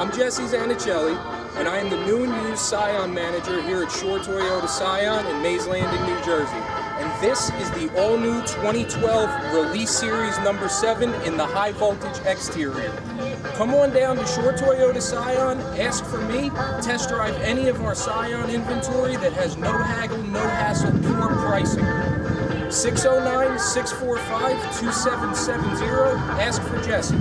I'm Jesse Zanichelli, and I am the new and used Scion manager here at Shore Toyota Scion in Mays Landing, New Jersey. And this is the all-new 2012 Release Series number 7 in the high voltage exterior. Come on down to Shore Toyota Scion, ask for me, test drive any of our Scion inventory that has no haggle, no hassle, pure pricing. 609-645-2770, ask for Jesse.